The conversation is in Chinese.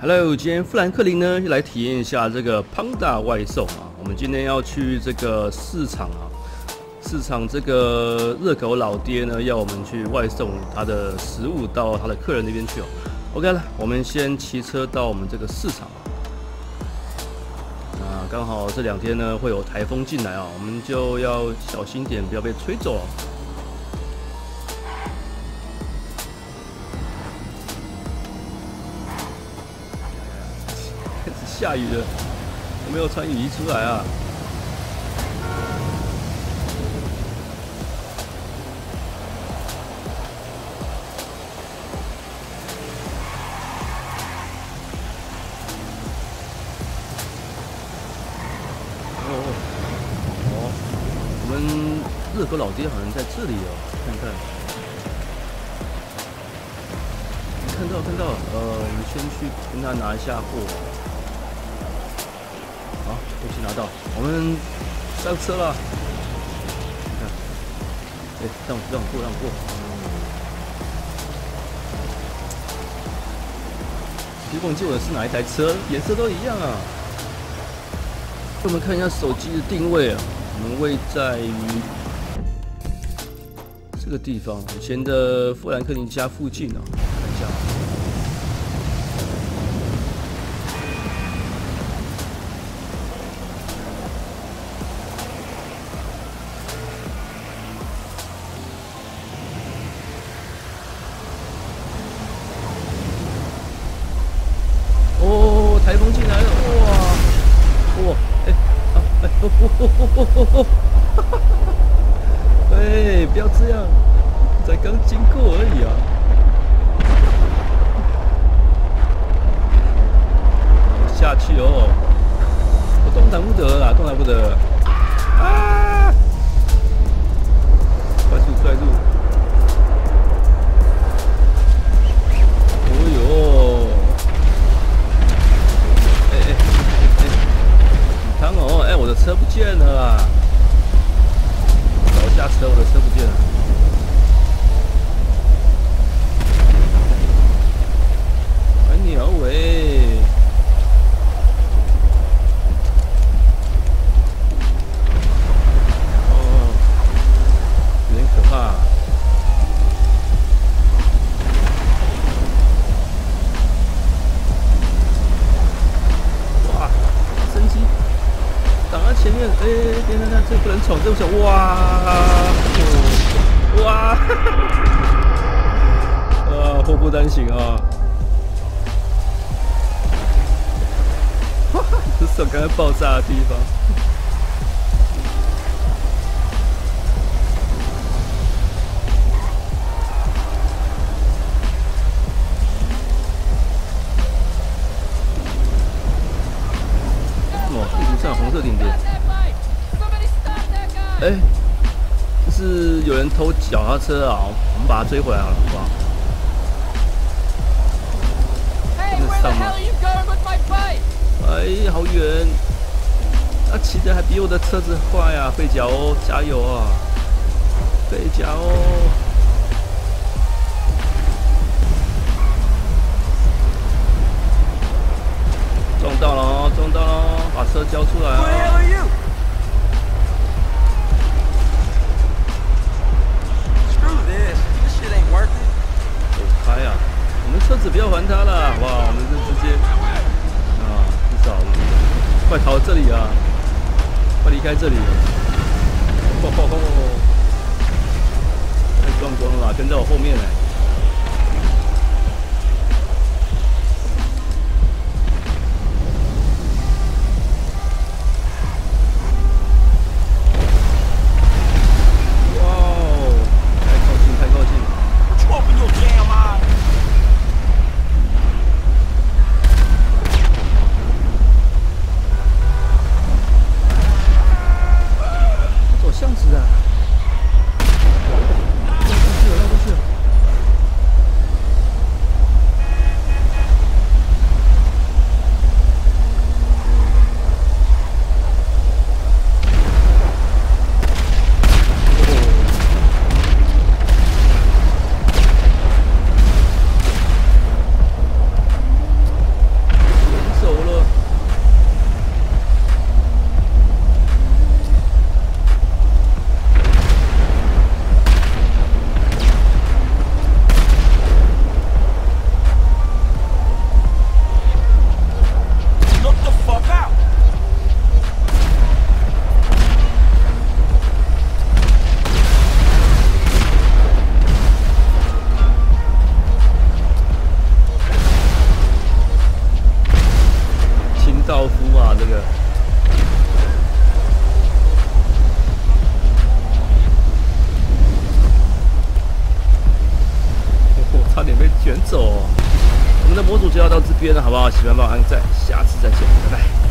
Hello，今天富兰克林呢来体验一下这个 Panda 外送啊。我们今天要去这个市场啊，市场这个热狗老爹呢要我们去外送他的食物到他的客人那边去哦。OK 了，我们先骑车到我们这个市场。啊，刚好这两天呢会有台风进来啊，我们就要小心点，不要被吹走。开 始下雨了，我没有穿雨衣出来啊。热狗老爹好像在这里哦，看看，看到看到，呃，我们先去跟他拿一下货。好，东西拿到，我们上车了。看，哎，让让过让我过。提供借我的是哪一台车？颜色都一样啊。我们看一下手机的定位啊，我们位在于。这个地方以前的富兰克林家附近啊，看一下。哎，哦哦哦哦哦哦，哈哈哈。哎，不要这样，才刚经过而已啊！下去哦，我动弹不得啊，动弹不得！啊！快速快速！不见了啊！下车，我的车不见了。这不能闯，这不行！哇！哇！呃，祸不单行啊！这是刚刚爆炸的地方。哦，地图上红色点点。哎。是有人偷脚踏车啊！我们把他追回来好了，好不好？这上吗？哎，好远！他骑的还比我的车子快啊！费脚哦，加油啊！费脚哦！不要还他了，哇？我们就直接啊，至少快逃这里啊！快离开这里！吼吼吼！太壮观了，跟在我后面道夫啊，这个我差点被卷走哦。我们的模组就要到这边了，好不好？喜欢帮我按赞，下次再见，拜拜。